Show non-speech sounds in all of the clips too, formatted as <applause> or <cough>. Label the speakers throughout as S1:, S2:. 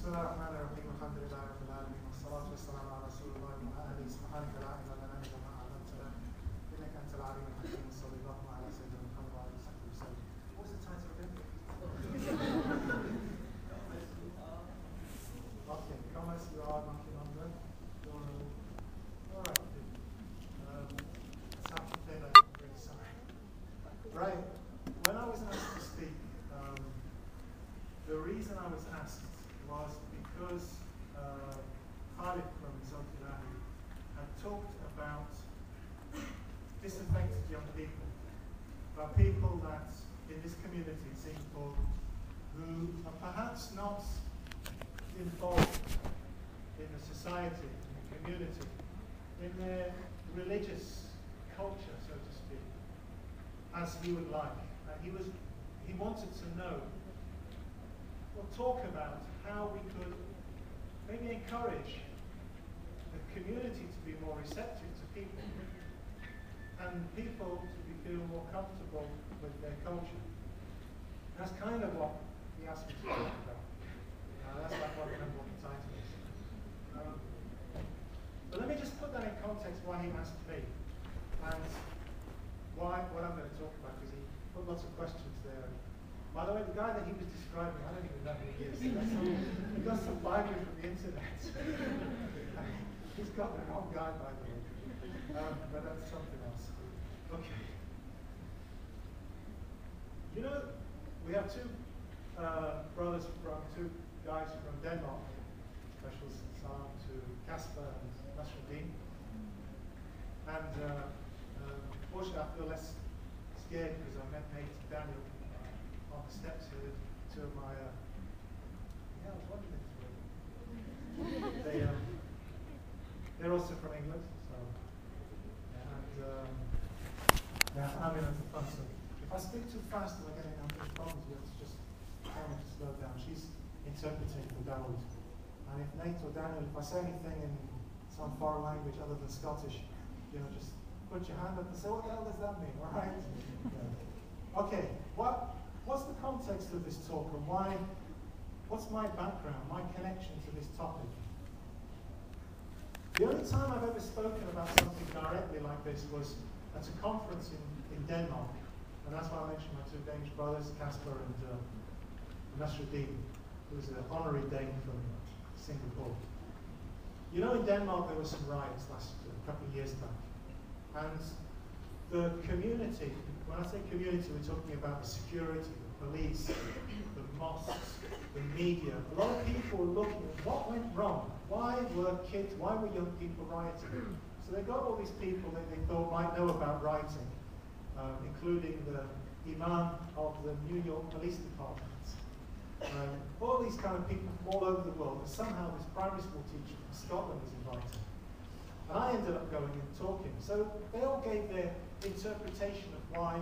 S1: بسم الله الرحمن الرحيم. الحمد لله رب العالمين والصلاة والسلام على رسول الله وعلى آله. سبحانك لا علم لنا إلا ما علمتنا إنك أنت العليم الحكيم. صلى what I'm going to talk about because he put lots of questions there. By the way, the guy that he was describing, I don't even know who he is. That's some, he got some Bible from the internet. <laughs> He's got the wrong guy, by the way. Um, but that's something else. Okay. You know, we have two uh, brothers from, two guys from Denmark. Special salam to Casper and Nasruddin. And uh, fortunately, I feel less scared because I met Nate and Daniel on the steps here, of my, uh, yeah, I was wondering if they, um, they're also from England, so, and um, yeah, I'm in the fun. So if I speak too fast and I get any other problems, you have to just tell me to slow down. She's interpreting for Dawood. And if Nate or Daniel, if I say anything in some foreign language other than Scottish, you know, just put your hand up and say, what the hell does that mean, all right? Okay, what What's the context of this talk and why? What's my background, my connection to this topic? The only time I've ever spoken about something directly like this was at a conference in, in Denmark, and that's why I mentioned my two Danish brothers, Casper and uh, Nasruddin, who's an honorary Dane from Singapore. You know, in Denmark there were some riots last a couple of years back, and the community, when I say community, we're talking about the security, the police, the mosques, the media. A lot of people were looking at what went wrong. Why were kids, why were young people rioting? So they got all these people that they thought might know about rioting, um, including the imam of the New York Police Department. Um, all these kind of people from all over the world, and somehow this primary school teacher from Scotland was invited. And I ended up going and talking. So they all gave their interpretation of why,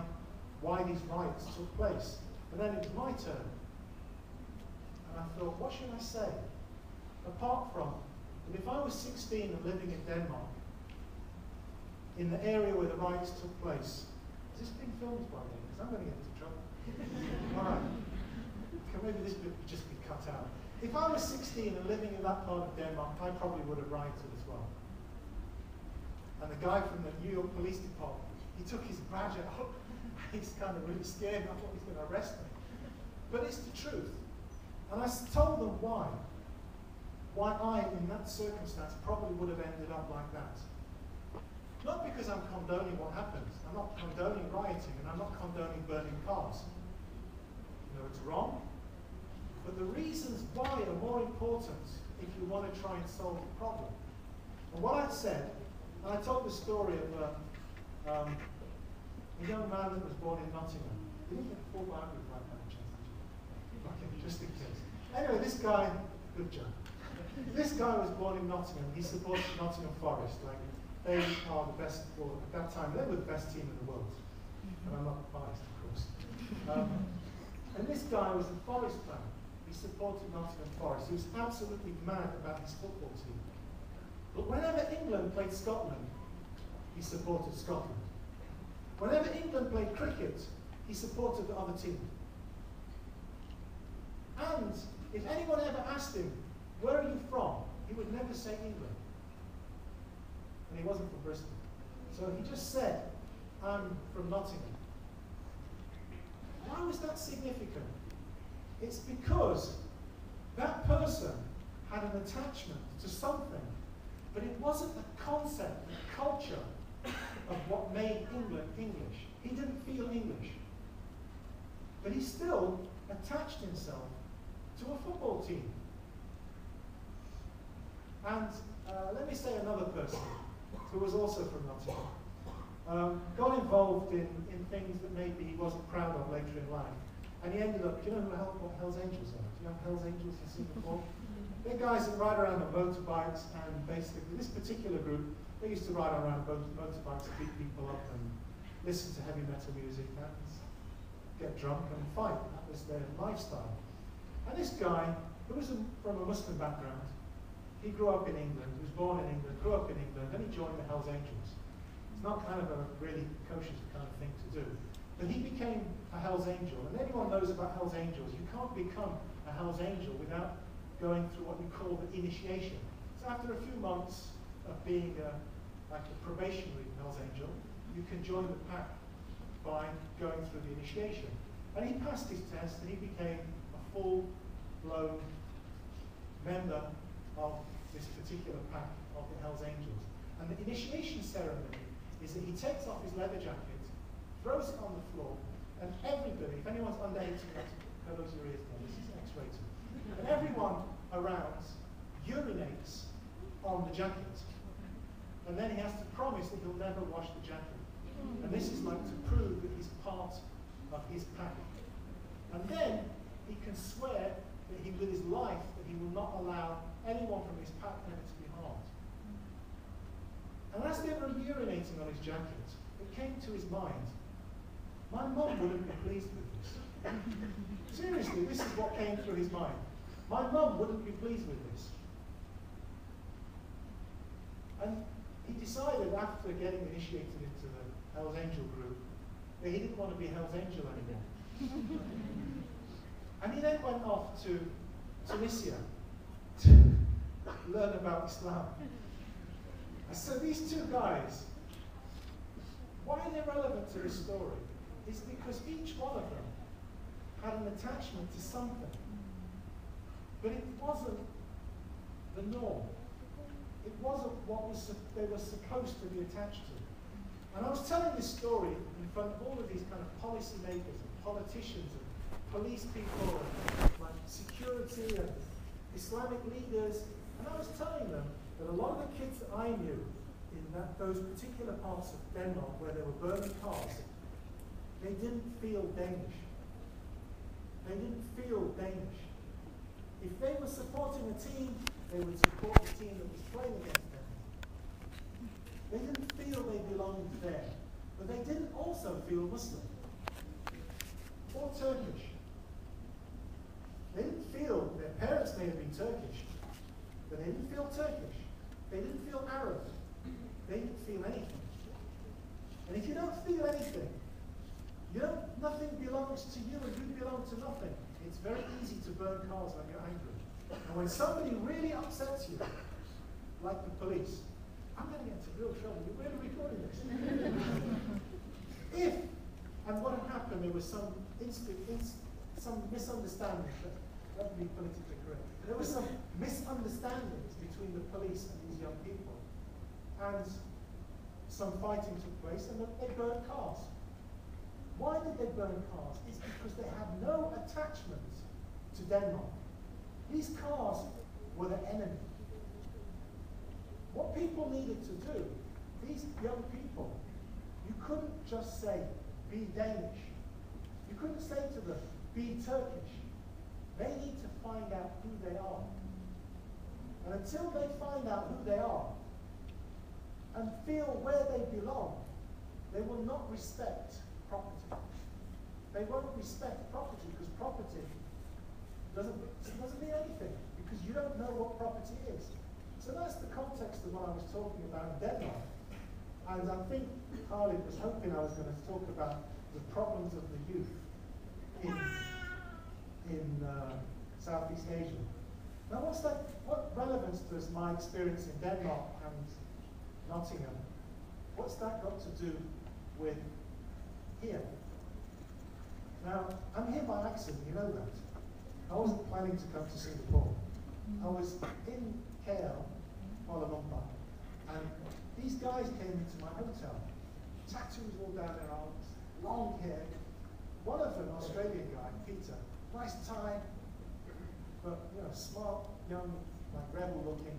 S1: why these riots took place. But then it was my turn. And I thought, what should I say? Apart from, that if I was 16 and living in Denmark, in the area where the riots took place, is this being filmed by me? Because I'm going to get into trouble. <laughs> All right. Can maybe this bit just be cut out? If I was 16 and living in that part of Denmark, I probably would have rioted. And the guy from the New York Police Department, he took his badge out. <laughs> He's kind of really scared. I thought he's going to arrest me. But it's the truth. And I told them why. Why I, in that circumstance, probably would have ended up like that. Not because I'm condoning what happened. I'm not condoning rioting and I'm not condoning burning cars. You know, it's wrong. But the reasons why are more important if you want to try and solve the problem. And what I said, I told the story of uh, um, a young man that was born in Nottingham. He didn't get full Bible right chance, Okay, just in case. Anyway, this guy, good job. This guy was born in Nottingham. He supported Nottingham Forest. Like they are the best, at that time they were the best team in the world. And I'm not biased, of course. Um, and this guy was a Forest fan. He supported Nottingham Forest. He was absolutely mad about his football team. But whenever England played Scotland, he supported Scotland. Whenever England played cricket, he supported the other team. And if anyone ever asked him Where are you from? He would never say England. And he wasn't from Bristol. So he just said, I'm from Nottingham. Why was that significant? It's because that person had an attachment to something, but it wasn't the concept, the culture of what made England English. He didn't feel English. But he still attached himself to a football team. And uh, let me say another person who was also from Nottingham. Um, got involved in, in things that maybe he wasn't proud of later in life. And he ended up, do you know who Hell, what Hell's Angels are? Do you know Hell's Angels you've seen before? They're guys that ride around on motorbikes and basically this particular group, they used to ride around on motorbikes and beat people up and listen to heavy metal music and get drunk and fight. That was their lifestyle. And this guy, who was from a Muslim background, he grew up in England, he was born in England, grew up in England, then he joined the Hells Angels. It's not kind of a really kosher kind of thing to do. But he became a Hells Angel. And anyone knows about Hells Angels, you can't become a Hells Angel without going through what we call the initiation. So after a few months of being a, like a probationary Hells Angel, you can join the pack by going through the initiation. And he passed his test and he became a full-blown member of this particular pack of the Hells Angels. And the initiation ceremony is that he takes off his leather jacket, throws it on the floor, and everybody, if anyone's under 18, close your ears now, this is X-rated. And everyone around urinates on the jacket. And then he has to promise that he'll never wash the jacket. And this is like to prove that he's part of his pack. And then he can swear that he, with his life, that he will not allow anyone from his pack member to be harmed. And as they were urinating on his jacket, it came to his mind, my mum wouldn't be pleased with this. Seriously, this is what came through his mind. My mum wouldn't be pleased with this. And he decided after getting initiated into the Hell's Angel group that he didn't want to be Hell's Angel anymore. and he then went off to Tunisia to learn about Islam. And So these two guys, why are they're relevant to this story is because each one of them had an attachment to something. But it wasn't the norm. It wasn't what was, they were supposed to be attached to. And I was telling this story in front of all of these kind of policy makers and politicians and police people and like security and Islamic leaders. And I was telling them that a lot of the kids that I knew in that, those particular parts of Denmark where they were burning cars, they didn't feel Danish. They didn't feel Danish. If they were supporting a team, they would support the team that was playing against them. They didn't feel they belonged there, but they didn't also feel Muslim or Turkish. They didn't feel, their parents may have been Turkish, but they didn't feel Turkish. They didn't feel Arab. They didn't feel anything. And if you don't feel anything, you don't, nothing belongs to you and you belong to nothing. It's very easy to burn cars when you're angry. And when somebody really upsets you, like the police, I'm going to get into real trouble. You're really recording this. if, and what happened, there was some instant, inst, some misunderstanding, that would be politically correct. There was some misunderstandings between the police and these young people. And some fighting took place and they burned cars. Why did they burn cars? It's because they had no attachment to Denmark. These cars were the enemy. What people needed to do, these young people, you couldn't just say, be Danish. You couldn't say to them, be Turkish. They need to find out who they are. And until they find out who they are and feel where they belong, they will not respect property. They won't respect property because property doesn't, doesn't mean anything because you don't know what property is. So that's the context of what I was talking about in Denmark. And I think Khalid was hoping I was going to talk about the problems of the youth in, in uh, Southeast Asia. Now, what's that? What relevance does my experience in Denmark and Nottingham? What's that got to do with here? Now, I'm here by accident. You know that. I wasn't planning to come to Singapore. I mm. was in KL, Kuala Lumpur, and these guys came into my hotel. Tattoos all down their arms, long hair. One of them, Australian guy, Peter, nice tie, but you know, smart, young, like rebel looking.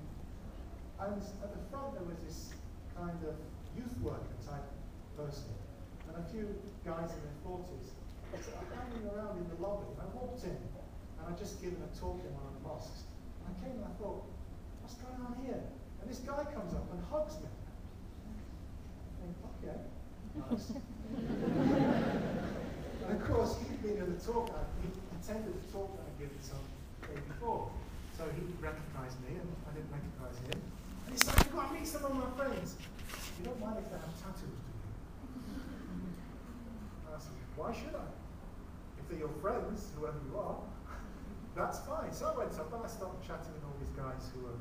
S1: And at the front there was this kind of youth worker type person, a few guys in their forties. So I'm hanging around in the lobby. I walked in, and I'd just given a talk in one of the mosques. And I came and I thought, what's going on here? And this guy comes up and hugs me. I think, okay, nice. <laughs> and of course, he'd been in the talk, uh, he attended the talk that I'd given some day before. So he recognized me, and I didn't recognize him. And he said, I've got to meet some of my friends. You don't mind if they have tattoos, do you? And I said, why should I? If they're your friends, whoever you are, <laughs> that's fine. So I went up and I started chatting with all these guys who were,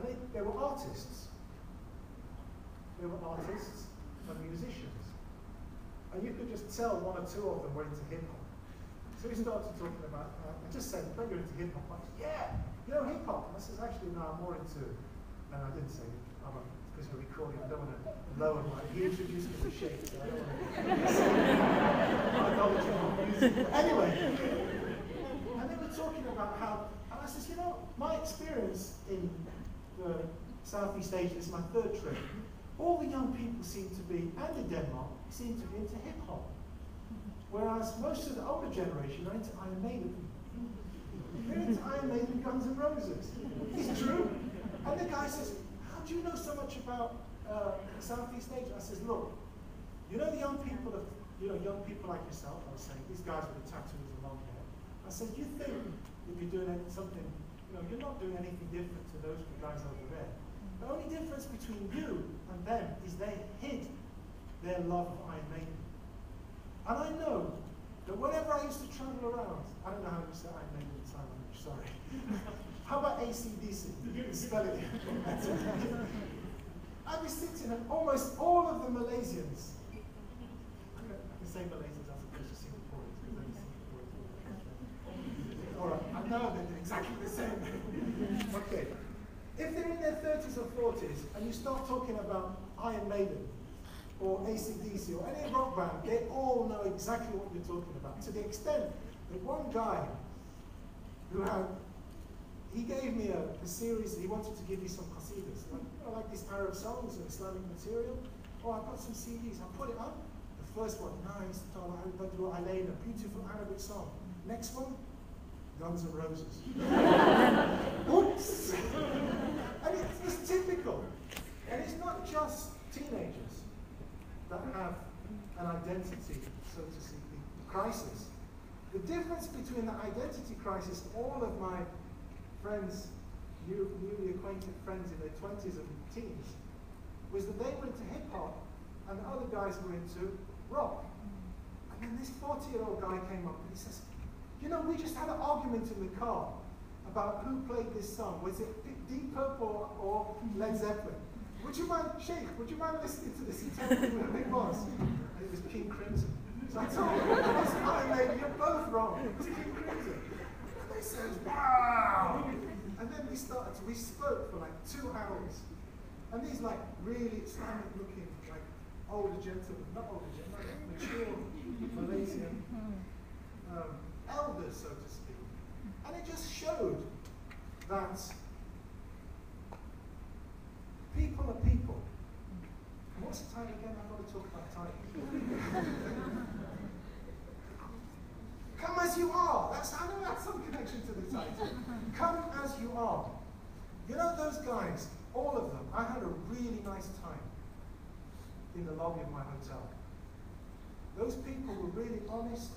S1: and they, they were artists. They were artists and musicians. And you could just tell one or two of them were into hip hop. So we started talking about, uh, I just said, when you're into hip hop, said, yeah, you know hip hop. And I said, actually, no, I'm more into, and I didn't say, I'm a, recording, I don't want to lower my, he introduced me to Sheikh, so I don't want to. Anyway, and they were talking about how, and I said, you know, my experience in the Southeast Asia, is my third trip, all the young people seem to be, and in Denmark, seem to be into hip hop. Whereas most of the older generation are into Iron Maiden. They're into Iron Maiden, Guns N' Roses. It's true. And the guy says, do you know so much about uh, Southeast Asia? I says, look, you know the young people of, you know, young people like yourself, I was saying, these guys with the tattoos and long hair. I said, you think if you're doing something, you know, you're not doing anything different to those guys over there. The only difference between you and them is they hid their love of Iron Maiden. And I know that whenever I used to travel around, I don't know how you say I made it sign language, sorry. <laughs> how about ACDC? Spell it. I'd be sitting and almost all of the Malaysians, I can say Malaysians as opposed to Singaporeans, because only Singaporeans. All right, I know they're exactly the same. okay. If they're in their 30s or 40s and you start talking about Iron Maiden, or ACDC or any rock band, they all know exactly what you're talking about. To the extent that one guy who had, he gave me a, a series, he wanted to give me some qasidas, like, know, like these Arab songs and Islamic material. Oh, I've got some CDs, I put it up. The first one, nice, Badru Alayna, beautiful Arabic song. Next one, Guns and Roses. <laughs> Oops! and it's, it's typical. And it's not just teenagers that have an identity, so to speak, crisis. The difference between the identity crisis, all of my friends, new, newly acquainted friends in their 20s and teens, was that they were into hip hop and the other guys were into rock. And then this 40 year old guy came up and he says, You know, we just had an argument in the car about who played this song. Was it Deep Purple or, Led Zeppelin? Would you mind, Sheikh, would you mind listening to this and telling me who it was? And it was King Crimson. So I told him, that's fine, mate, you're both wrong. It was King Crimson. They said, wow. And then we started, we spoke for like two hours. And these like really Islamic looking, like older gentlemen, not older gentlemen, like mature Malaysian um, elders, so to speak. And it just showed that People are people. And what's the time again? I've got to talk about time. <laughs> Come as you are. That's I know that's some <laughs> Come as you are. You know those guys, all of them, I had a really nice time in the lobby of my hotel. Those people were really honest,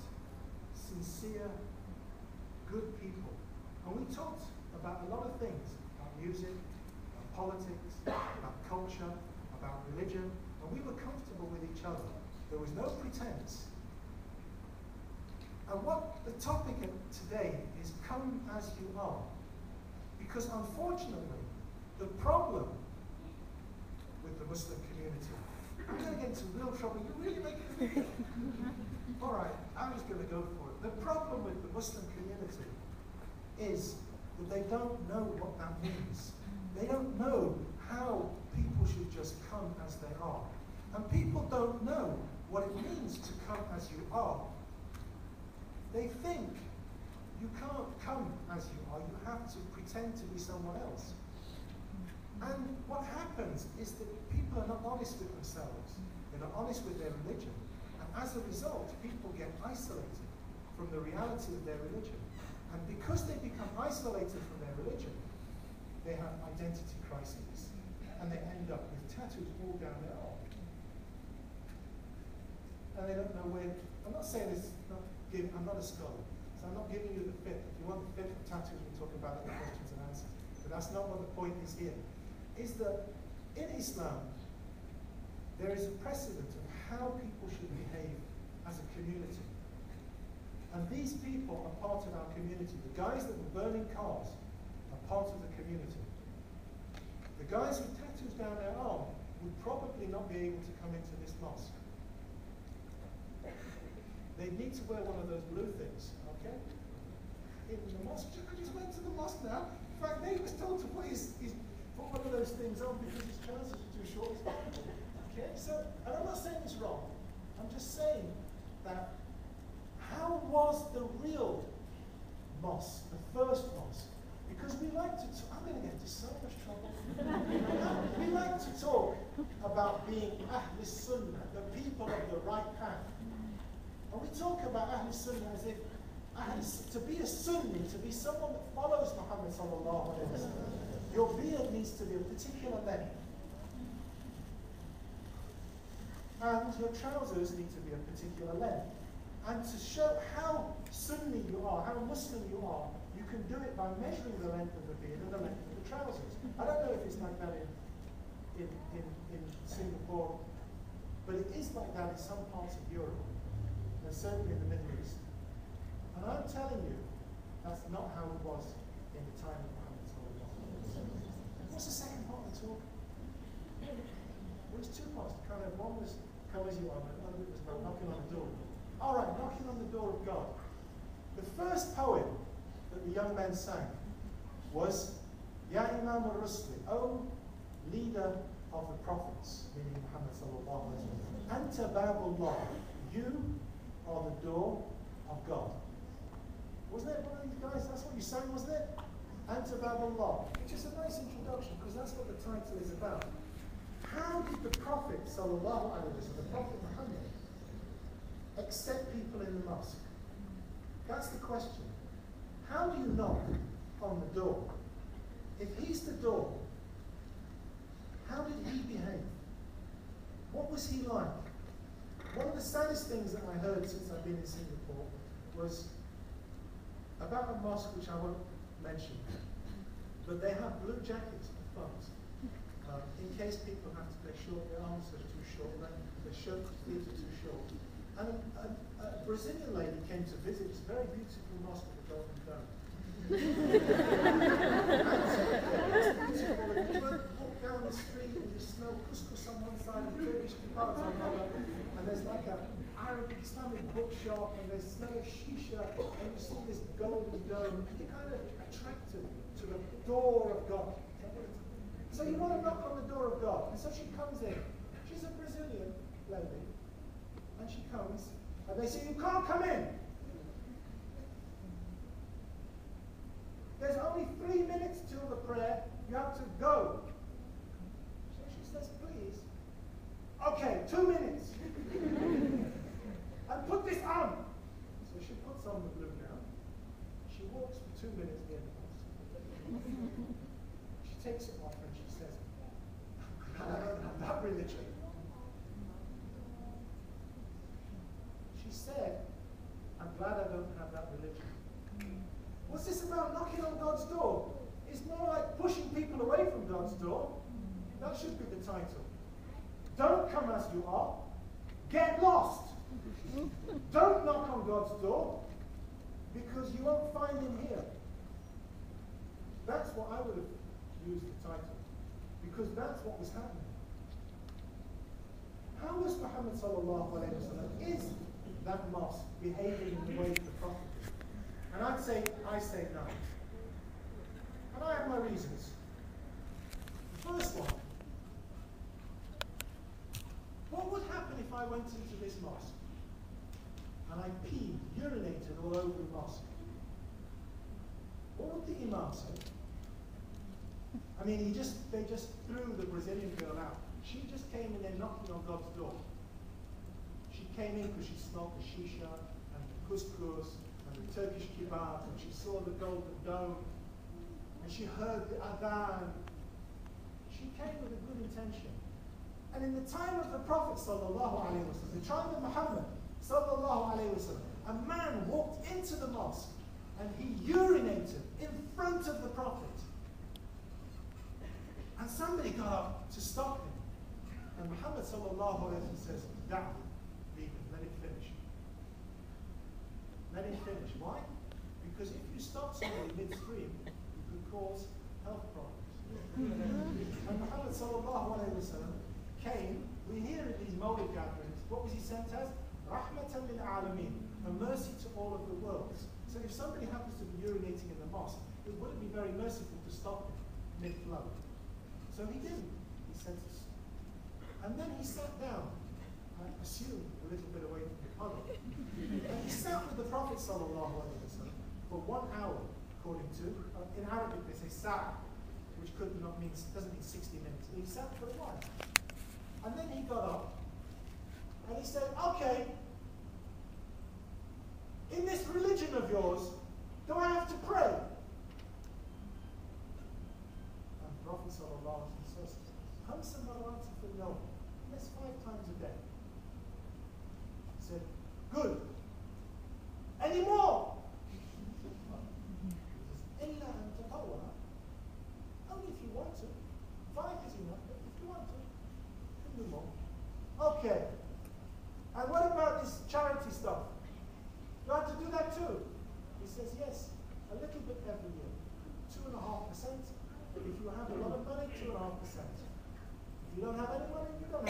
S1: sincere, good people. And we talked about a lot of things, about music, about politics, about culture, about religion, and we were comfortable with each other. There was no pretense. And what the topic today is come as you are. Because unfortunately, the problem with the Muslim community, I'm going to get into real trouble. You're really making me. <laughs> All right, I'm just going to go for it. The problem with the Muslim community is that they don't know what that means. They don't know how people should just come as they are. And people don't know what it means to come as you are. They think you can't come as you are, you have to pretend to be someone else. And what happens is that people are not honest with themselves, they're not honest with their religion. And as a result, people get isolated from the reality of their religion. And because they become isolated from their religion, they have identity crises. And they end up with tattoos all down their arm. And they don't know where. I'm not saying this, not I'm not a scholar. So I'm not giving you the fiqh. If you want the fiqh of tattoos, we'll talk about in questions and answers. But that's not what the point is here. Is that in Islam, there is a precedent of how people should behave as a community. And these people are part of our community. The guys that were burning cars are part of the community. The guys with tattoos down their arm would probably not be able to come into this mosque. They need to wear one of those blue things, okay? In the mosque. I just went to the mosque now. In fact, Nate was told to put his, his put one of those things on because his trousers are too short. Okay, so and I'm not saying it's wrong. I'm just saying that how was the real mosque, the first mosque? Because we like to, I'm going to get into so much trouble. we like to talk about being Ahl Sunnah, the people of the right path. And we talk about Ahl Sunnah as if to be a Sunni, to be someone that follows Muhammad sallallahu alayhi wa your beard needs to be a particular length. And your trousers need to be a particular length and to show how Sunni you are, how Muslim you are, you can do it by measuring the length of the beard and the length of the trousers. I don't know if it's like that in, in, in, in Singapore, but it is like that in some parts of Europe, and certainly in the Middle East. And I'm telling you, that's not how it was in the time of Muhammad. What's the second part of the talk? It was two parts. Kind of one was come as you are, and the other was about knocking on the door. All right, knocking on the door of God. The first poem that the young men sang was Ya Imam al-Rusli, O leader of the prophets, meaning Muhammad sallallahu wasallam. Anta babullah, you are the door of God. Wasn't it one of these guys? That's what you sang, wasn't it? Anta babullah, which is a nice introduction because that's what the title is about. How did the Prophet sallallahu alaihi wasallam, the Prophet Muhammad, accept people in the mosque? That's the question. How do you knock on the door? If he's the door, how did he behave? What was he like? One of the saddest things that I heard since I've been in Singapore was about a mosque which I won't mention, but they have blue jackets the front. Uh, in case people have to, their short, their arms are too short, their shirt sleeves are too short. And a, a, a, Brazilian lady came to visit this very beautiful mosque with a golden dome. <laughs> and, you walk down the street and you smell couscous on one side and Turkish kebabs on the other, and there's like a Arabic Islamic bookshop and there's smell of shisha and you see this golden dome and you're kind of attracted to the door of God. So you want to knock on the door of God. And so she comes in. She's a Brazilian lady. And she comes, and they say, You can't come in. There's only three minutes till the prayer. You have to go. So she says, Please. Okay, two minutes. and put this on. So she puts on the blue gown. She walks for two minutes near the house. she takes it off and she says, I don't have that religion. She said, I'm glad I don't have that religion. What's this about knocking on God's door? It's more like pushing people away from God's door. That should be the title. As you are. Get lost. don't knock on God's door because you won't find him here. That's what I would have used the title. Because that's what was happening. How was Muhammad sallallahu is that mosque behaving in the way of the Prophet? And I'd say, I say no. And I have my reasons. The first one, what would happen if I went into this mosque and I peed, urinated all over the mosque? What would the Imam say? I mean, he just they just threw the Brazilian girl out. She just came in there knocking on God's door. She came in because she smelled the shisha and the couscous and the Turkish kebab, and she saw the golden dome, and she heard the adhan. She came with a good intention. And in the time of the Prophet wasallam, the time of Muhammad a man walked into the mosque and he urinated in front of the Prophet. And somebody got up to stop him. And Muhammad wa says, Down, leave him, let it finish. Let it finish. Why? Because if you stop somebody midstream, you could cause health problems. <laughs> and Muhammad sallallahu alayhi wa sallam came, we hear in these Mawlid gatherings, what was he sent as? Rahmatan lil alameen, a mercy to all of the worlds. So if somebody happens to be urinating in the mosque, it wouldn't be very merciful to stop mid-flow. So he didn't. He said, and then he sat down, I assume a little bit away from the puddle. and he sat with the Prophet sallallahu alaihi wasallam for one hour, according to, uh, in Arabic they say sa', which could not mean, doesn't mean 60 minutes. He sat for a while. And then he got up and he said, Okay, in this religion of yours, do I have to pray? And Prophet says, Hamsa Marati for Yom. That's five times a day. He said, Good. Any more? Only if you want to. Five is enough. Okay. And what about this charity stuff? You have to do that too. He says, yes, a little bit every year. Two and a half percent if you have a lot of money, two and a half percent. If you don't have any money, you don't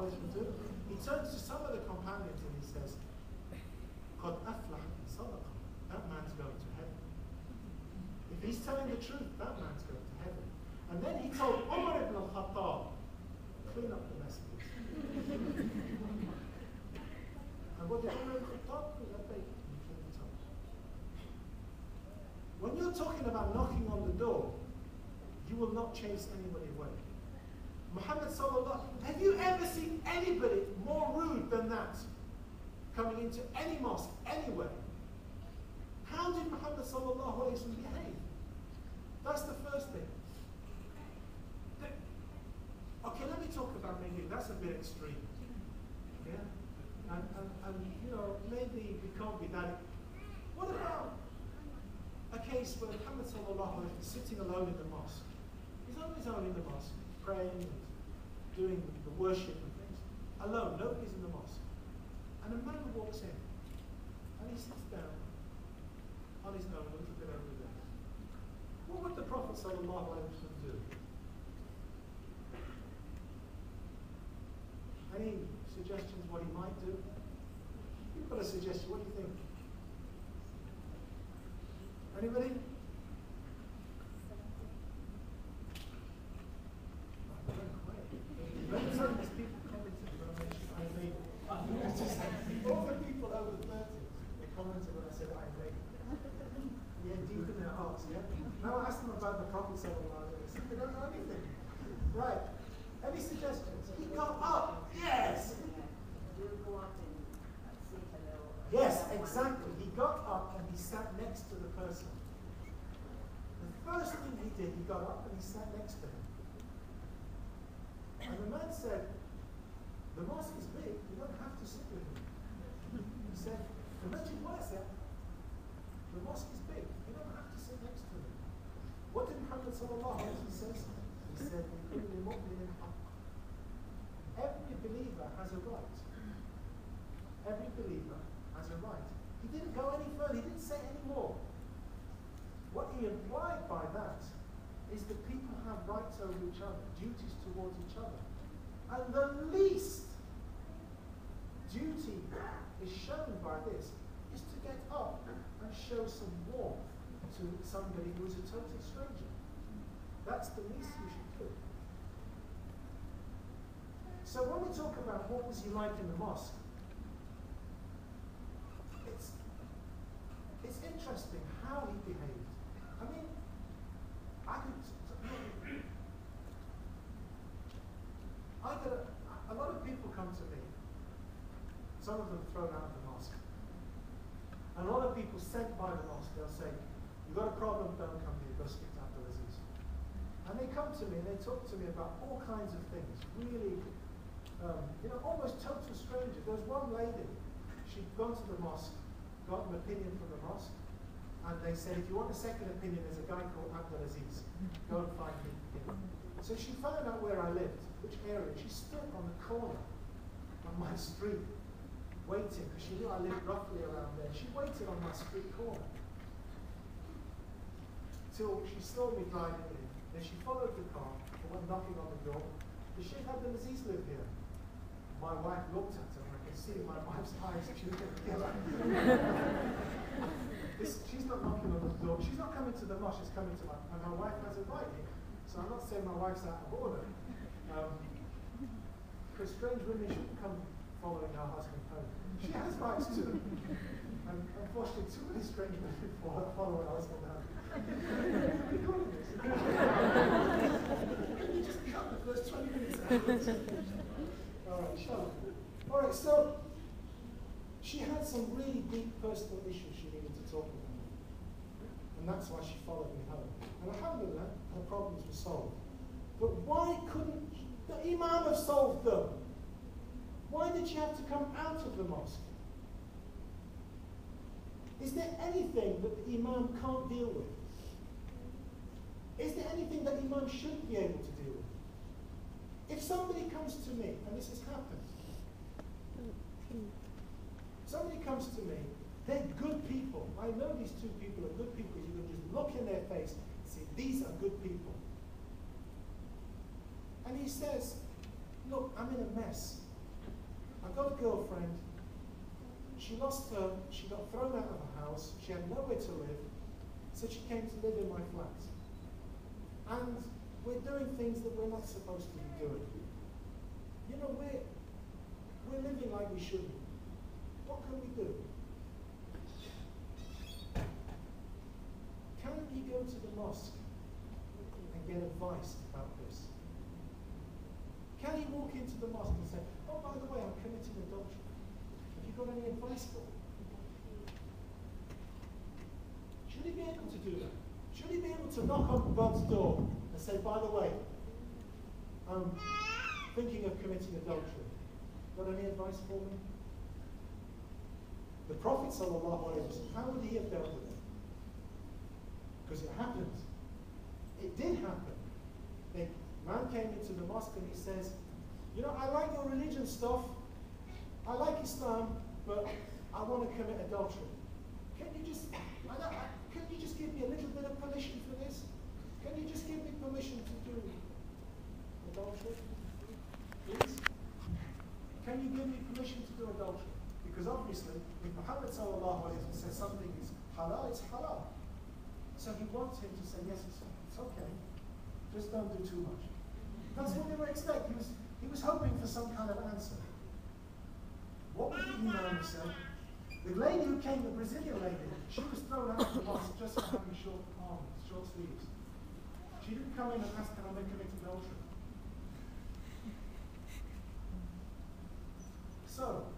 S1: sallallahu alayhi wa do? He turns to some of the companions and he says, قَدْ أَفْلَحَ إِنْ صَدَقَ That man's going to heaven. If he's telling the truth, that man's going to heaven. And then he told Umar ibn al-Khattab, clean up the mess, and what did Umar ibn al-Khattab do? That day, he cleaned the toes. When you're talking about knocking on the door, you will not chase anybody away. Muhammad sallallahu have you ever seen anybody more rude than that coming into any mosque, anywhere? How did Muhammad sallallahu behave? That's the first thing. Okay, let me talk about maybe that's a bit extreme. Yeah? And, and, and you know, maybe we can't be that. What about a case where Muhammad sallallahu is sitting alone in the mosque? He's on his own in the mosque, praying and doing the worship and things. Alone, nobody's in the mosque. And a man walks in and he sits down on his own a little bit over there. What would the Prophet do? Any suggestions what he might do? You've got a suggestion, what do you think? Anybody? person. The first thing he did, he got up and he sat next to him. And the man said, The mosque is big, you don't have to sit with me. He said, The masjid the mosque is big, you don't have to sit next to me. What did Muhammad sallallahu alayhi say? He said, Every believer has a right. Every believer has a right. He didn't go any further, he didn't say any more. What he implied by that is that people have rights over each other, duties towards each other. And the least duty is shown by this is to get up and show some warmth to somebody who is a total stranger. That's the least you should do. So when we talk about what was he like in the mosque, it's, it's interesting how he behaved. I mean, I could. I get a, a lot of people come to me. Some of them thrown out of the mosque. A lot of people sent by the mosque, they'll say, You've got a problem, don't come here, go speak to Abdulaziz. And they come to me and they talk to me about all kinds of things, really, um, you know, almost total strangers. There was one lady, she'd gone to the mosque, got an opinion from the mosque, and they said, if you want a second opinion, there's a guy called Abdulaziz. Go and find him. So she found out where I lived, which area. She stood on the corner on my street, waiting, because she knew I lived roughly around there. She waited on my street corner till she saw me driving in. Then she followed the car and went knocking on the door. Does Sheikh Abdulaziz live here? My wife looked at her, I could see my wife's eyes <laughs> she was going to kill her. This, she's not knocking on the door. She's not coming to the mosque. She's coming to my. And my wife has here. So I'm not saying my wife's out of order. Um, because strange women shouldn't come following her husband home. She has rights too. And unfortunately, too many strange women <laughs> follow her husband home. Can you just cut the first 20 minutes out? All right, up. All right, so she had some really deep personal issues she needed to talk about. And that's why she followed me home. And alhamdulillah, her problems were solved. But why couldn't the Imam have solved them? Why did she have to come out of the mosque? Is there anything that the Imam can't deal with? Is there anything that Imam should be able to deal with? If somebody comes to me, and this has happened, Somebody comes to me, they're good people. I know these two people are good people. because You can just look in their face and say, these are good people. And he says, look, I'm in a mess. I've got a girlfriend. She lost her, she got thrown out of her house. She had nowhere to live. So she came to live in my flat. And we're doing things that we're not supposed to be doing. You know, we're, we're living like we shouldn't. What can we do? Can we go to the mosque and get advice about this? Can he walk into the mosque and say, oh, by the way, I'm committing adultery. Have you got any advice for me? Should he be able to do that? Should he be able to knock on God's door and say, by the way, I'm thinking of committing adultery. Got any advice for me? The Prophet ﷺ, how would he have dealt with it? Because it happened. It did happen. A man came into the mosque and he says, you know, I like your religion stuff. I like Islam, but I want to commit adultery. Can you just, can you just give me a little bit of permission for this? Can you just give me permission to do adultery? Please? Can you give me permission to do adultery? Because obviously, if Muhammad says something is halal, it's halal. He wants him to say, yes, it's, it's okay. Just don't do too much. That's what they were expecting. He was, he was hoping for some kind of answer. What would the Imam say? The lady who came, the Brazilian lady, she was thrown out of the mosque just for having short arms, short sleeves. She didn't come in and ask, can I make commit adultery? So,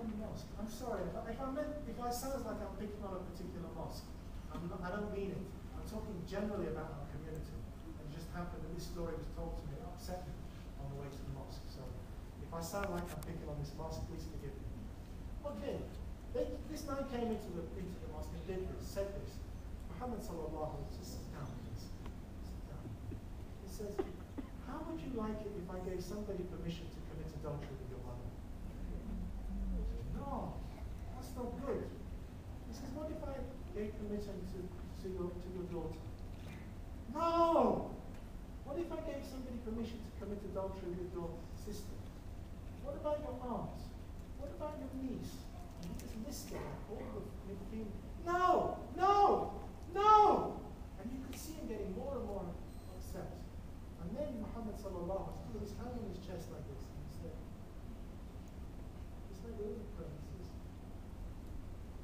S1: on the mosque. I'm sorry, if I, if I, meant, if I sound like I'm picking on a particular mosque, I'm not, I don't mean it. I'm talking generally about our community. And It just happened that this story was told to me, it upset me. on the way to the mosque. So if I sound like I'm picking on this mosque, please forgive me. Okay, they, this man came into the, into the mosque and did this, said this. Muhammad sallallahu alaihi wasallam, sit down please. Sit down. He says, how would you like it if I gave somebody permission to commit adultery with your mother? No, that's not good. He says, what if I gave permission to, to, your, to your daughter? No! What if I gave somebody permission to commit adultery with your sister? What about your aunt? What about your niece? And he just listed all the things. No! No! And you could see him getting more and more upset. And then Muhammad sallallahu alaihi wasallam put his hand on his chest like this and he said, "It's like really praying.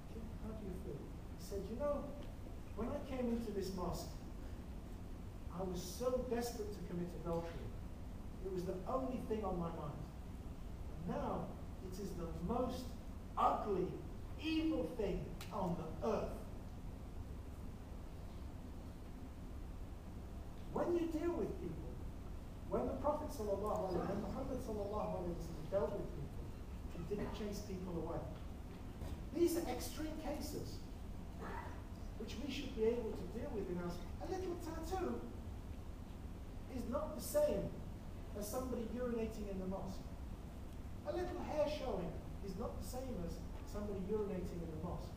S1: He says, how do you feel? He said, you know, when I came into this mosque, I was so desperate to commit adultery. It was the only thing on my mind. And now it is the most ugly, evil thing on the earth. When you deal with people, when the Prophet sallallahu alaihi wasallam, Muhammad dealt with people, he didn't chase people away. These are extreme cases which we should be able to deal with in our. A little tattoo is not the same as somebody urinating in the mosque. A little hair showing is not the same as somebody urinating in the mosque.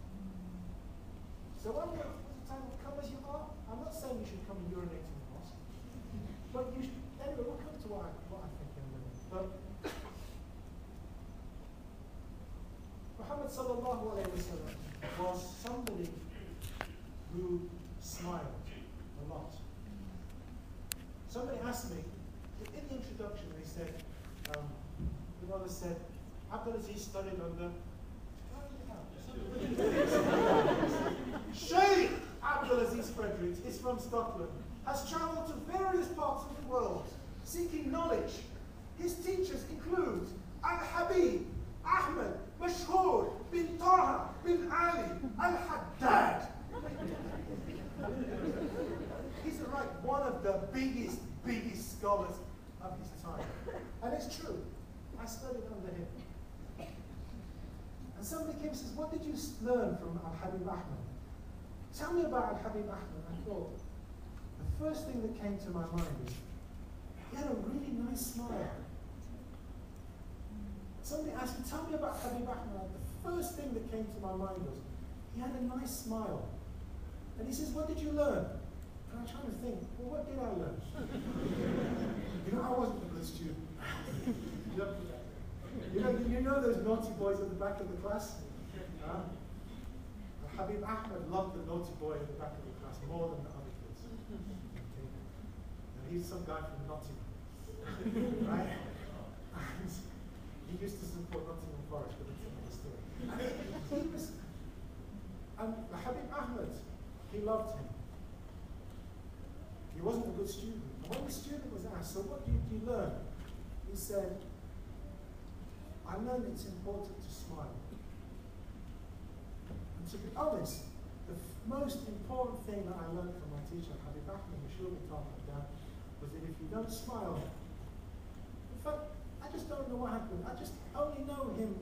S1: So when the time come as you are, I'm not saying you should come and urinate in the mosque. But you should, anyway, we'll come to what I, what I think in a minute. But Muhammad sallallahu alayhi wa was somebody who smiled. Somebody asked me, in the introduction, they said, um, the brother said, Abdulaziz studied under <laughs> Sheikh Abdulaziz Frederick is from Scotland, has travelled to various parts of the world seeking knowledge. His teachers include Al-Habib, Ahmed, Mashhur, bin Taha, bin Ali, Al-Haddad. He's like one of the biggest, biggest scholars of his time. And it's true. I studied under him. And somebody came and says, What did you learn from Al Habib Ahmed? Tell me about Al Habib Ahmed. I thought, the first thing that came to my mind is he had a really nice smile. Somebody asked me, Tell me about Habib Ahmed. The first thing that came to my mind was he had a nice smile. And he says, What did you learn? I'm trying to think, well, what did I learn? <laughs> you know, I wasn't a good student. <laughs> you, know, you know those naughty boys at the back of the class? Uh, Habib Ahmed loved the naughty boy at the back of the class more than the other kids. Okay. And he's some guy from Nottingham. <laughs> right? And he used to support Nottingham Forest, but it's another story. And he was, and Habib Ahmed, he loved him. He wasn't a good student. And when the student was asked, so what did you learn? He said, I learned it's important to smile. And to be honest, the most important thing that I learned from my teacher, Habib Ahmed, bin that, was that if you don't smile, in fact, I just don't know what happened. I just only know him,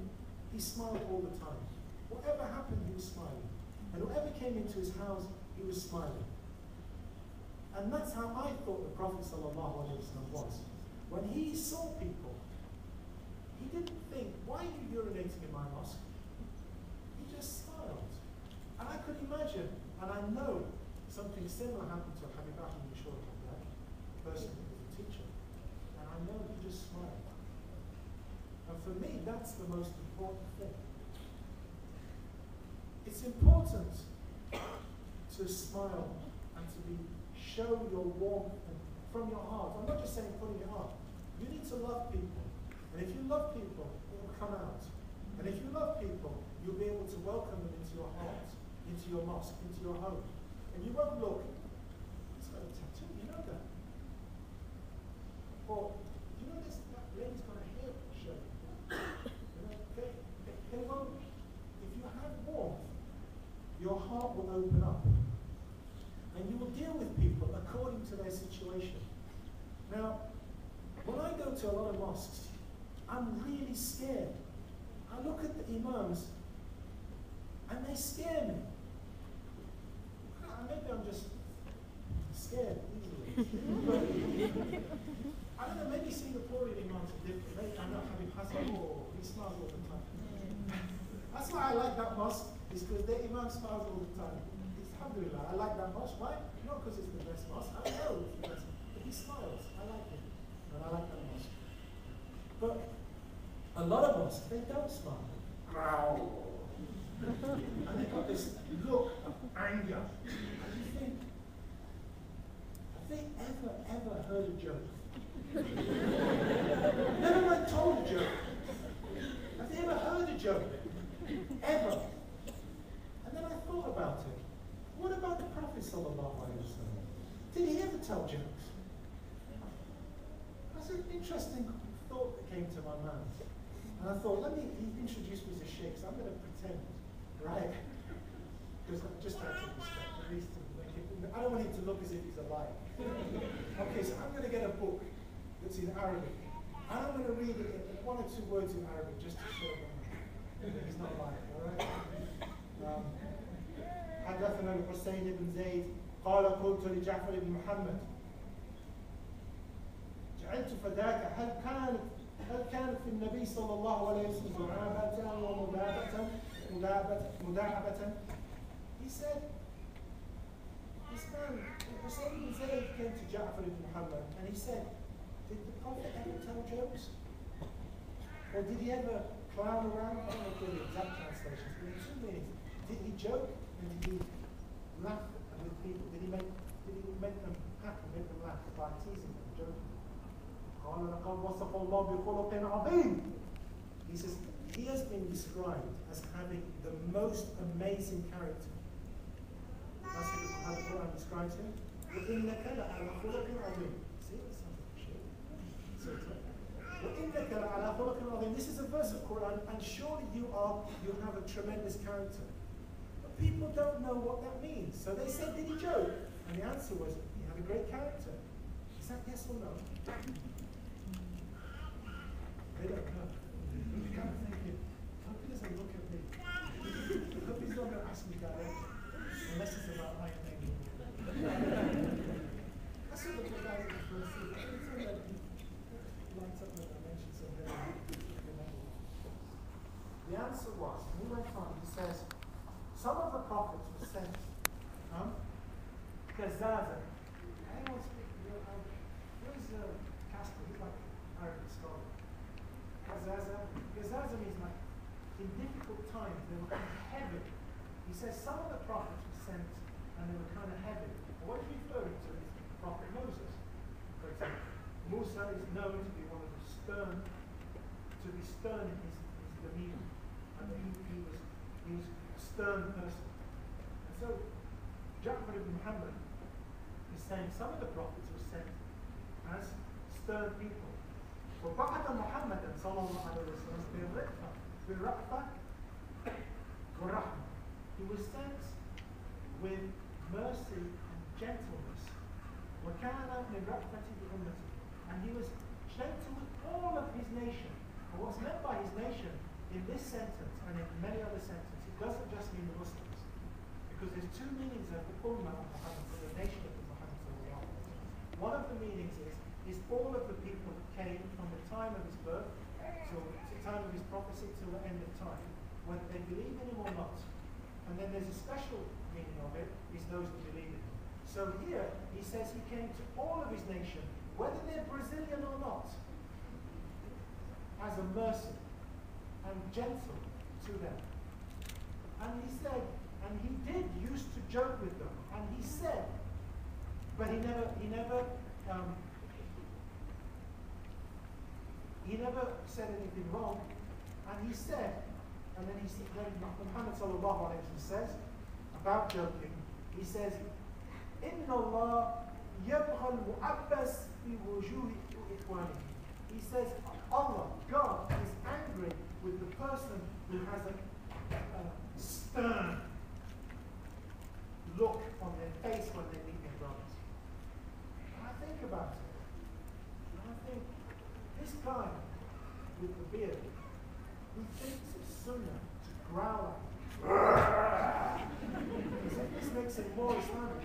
S1: he smiled all the time. Whatever happened, he was smiling. And whoever came into his house, he was smiling. And that's how I thought the Prophet ﷺ was. When he saw people, he didn't think, why are you urinating in my mosque? He just smiled. And I could imagine, and I know something similar happened to Habib Ahmed Mashur, that person who was a teacher. And I know he just smiled. And for me, that's the most important thing. It's important to smile and to be show your warmth from your heart. I'm not just saying put in your heart. You need to love people. And if you love people, it will come out. And if you love people, you'll be able to welcome them into your heart, into your mosque, into your home. And you won't look, he's got a tattoo, you know that. Or, you know this, that lady's got a hair show. You know, they, they, they won't, if you have warmth, your heart will open up and you will deal with people according to their situation. Now, when I go to a lot of mosques, I'm really scared. I look at the imams and they scare me. Maybe I'm just scared easily. but, I don't know, maybe Singaporean imams are different. Maybe I'm not having Hassan or he smiles all the time. That's why I like that mosque, is because the imam smiles all the time. I like that mosque. Why? Not because it's the best mosque. I know it's the best, but he smiles. I like him. And I like that mosque. But a lot of us, they don't smile. Growl. and they've got this look of anger. And you think, have they ever, ever heard a joke? never mind told a joke. Have they ever heard a joke? Ever. And then I thought about it. What about the Prophet Did he ever tell jokes? That's an interesting thought that came to my mind. And I thought, let me introduce me to Sheikh, I'm going to pretend, right? Because I just out of respect, at least I don't want him to look as if he's alive. okay, so I'm going to get a book that's in Arabic. And I'm going to read it, one or two words in Arabic, just to show that he's not lying, all right? Um, حدثنا الحسين بن زيد قال قلت لجعفر بن محمد جعلت فداك هل كانت هل كانت في النبي صلى الله عليه وسلم مداعبة ومداعبة مداعبة He said, this man, Hussein bin Zayd came to Ja'far ibn Muhammad and he said, did the Prophet ever tell jokes? Or did he ever clown around? I don't know the exact translations, but in two meanings. Did he joke and did he laugh with people? Did he make, did he make them happy, make them laugh by teasing them, joking? قال لقد وصف الله بخلق عظيم. He says, he has been described as having the most amazing character. That's how the Quran describes him. وإنك لعلى خلق عظيم. See, that sounds like shit. So وإنك لعلى خلق عظيم. This is a verse of Quran, and surely you are, you have a tremendous character. People don't know what that means. So they said, did he joke? And the answer was, he had a great character. Is that yes or no? They don't know. بالرأفة time of his prophecy till the end of time, whether they believe in him or not. And then there's a special meaning of it, is those that believe in him. So here he says he came to all of his nation, whether they're Brazilian or not, as a mercy and gentle to them. And he said, and he did used to joke with them, and he said, but he never, he never um, he never said anything wrong. And he said, and then he said, then Muhammad sallallahu alayhi wa says about joking, he says, إِنَّ اللَّهَ يَبْغَى الْمُعَبَّسِ فِي وُجُوهِ إِخْوَانِهِ He says, Allah, God, is angry with the person who has a, a stern look on their face when they meet their brothers. And I think about it. This guy with the beard, he thinks it's sunnah to growl at this makes it more Islamic.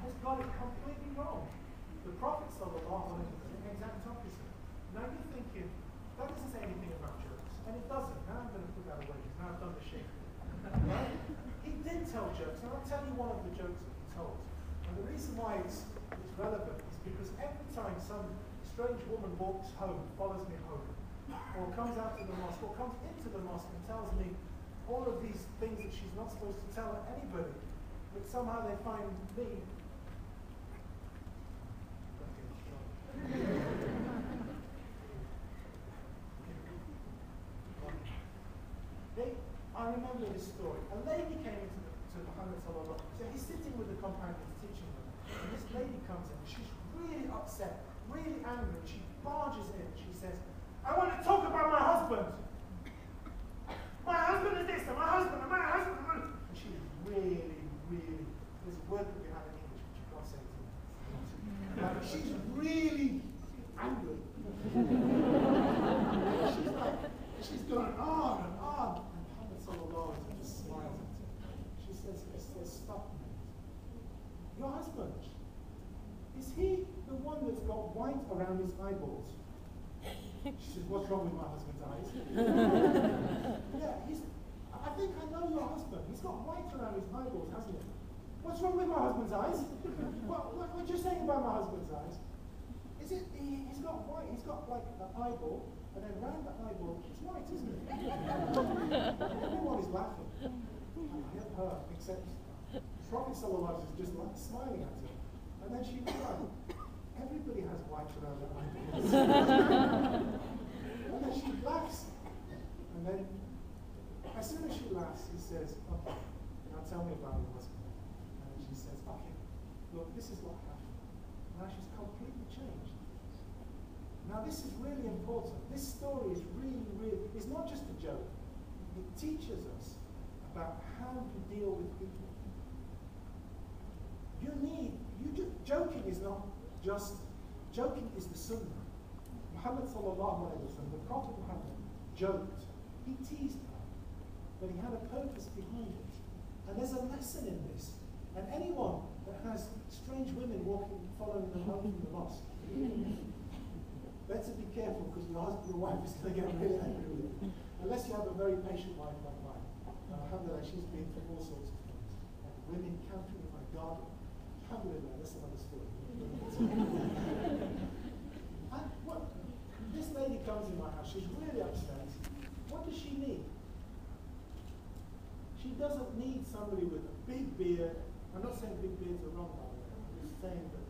S1: Has got it completely wrong. The Prophet sallallahu alaihi wasallam, the exact opposite. Now you're thinking, that doesn't say anything about jokes. And it doesn't. Now I'm going to put that away because now I've done the shit. right? He did tell jokes. And I'll tell you one of the jokes that he told. And the reason why it's, it's relevant is because every time some strange woman walks home, follows me home, or comes out of the mosque, or comes into the mosque and tells me all of these things that she's not supposed to tell anybody, but somehow they find me. they, I remember this story. A lady came into the, to Muhammad sallallahu so he's sitting with the companions teaching them, and this lady comes in. She's really upset, really angry. She barges in. She says, "I want to talk about my husband." My husband is this, and my husband, and my husband, and she's really, really, there's a word that we have in English which you can't say to me. she's really angry. she's like, she's going on and on. And Muhammad sallallahu alaihi just smiles at her. She says, he says, stop me. Your husband, is he the one that's got white around his eyeballs? She says, what's wrong with my husband's eyes? <laughs> yeah, he's, I think I know your husband. He's got white around his eyeballs, hasn't he? What's wrong with my husband's eyes? <laughs> what, what, what are you saying about my husband's eyes? Is it, he, has got white, he's got like an eyeball, and then round the eyeball, it's white, isn't it? Everyone is laughing. Not her, except Prophet Sallallahu is just like smiling at her. And then she realized, Everybody has white around their eyes. <laughs> and then she laughs. And then, as soon as she laughs, he says, Okay, now tell me about your husband. And she says, Okay, look, this is what happened. Now she's completely changed. Now this is really important. This story is really, really, it's not just a joke. It teaches us about how to deal with people. You need, you just, joking is not just joking is the sunnah. Muhammad sallallahu alayhi wa sallam, the Prophet Muhammad, joked. He teased her, but he had a purpose behind it. And there's a lesson in this. And anyone that has strange women walking, following them home from the mosque, better be careful because your husband, your wife is going to get really angry with you. Unless you have a very patient wife like mine. Uh, alhamdulillah, she's been through all sorts of things. And women countering my garden. Alhamdulillah, that's another story what, this lady comes in my house, she's really upset. What does she need? She doesn't need somebody with a big beard. I'm not saying big beards are wrong, by the way. I'm just saying that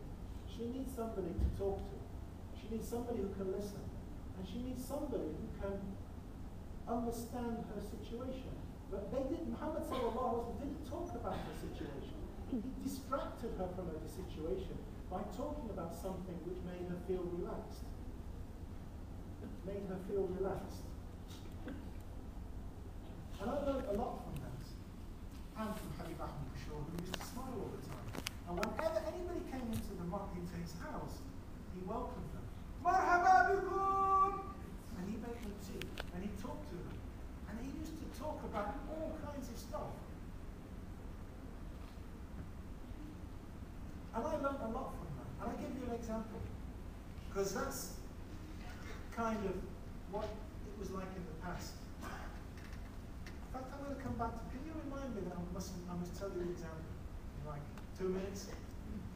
S1: she needs somebody to talk to. She needs somebody who can listen. And she needs somebody who can understand her situation. But they didn't, Muhammad didn't talk about her situation. He distracted her from her situation by talking about something which made her feel relaxed. Made her feel relaxed. And I learned a lot from that. And from Habib Ahmed Mashhur, who used to smile all the time. And whenever anybody came into the into his house, he welcomed them. Marhaba! And he made them tea. And he talked to them. And he used to talk about all kinds of stuff. And I learned a lot from and I'll give you an example, because that's kind of what it was like in the past. In fact, I'm going to come back to, can you remind me that I must, I must tell you an example in like two minutes?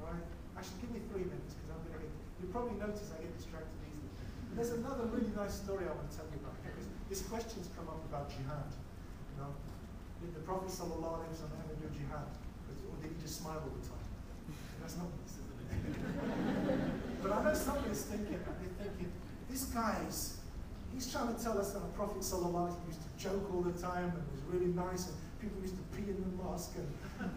S1: All right? Actually, give me three minutes, because I'm going to get, you probably notice I get distracted easily. And There's another really nice story I want to tell you about, because this question's come up about jihad. You know, did the Prophet sallallahu alaihi wasallam ever do jihad? Or did he just smile all the time? That's not but I know somebody's thinking, they're thinking, this guy's, he's trying to tell us that the Prophet Sallallahu used to joke all the time and was really nice and people used to pee in the mosque. And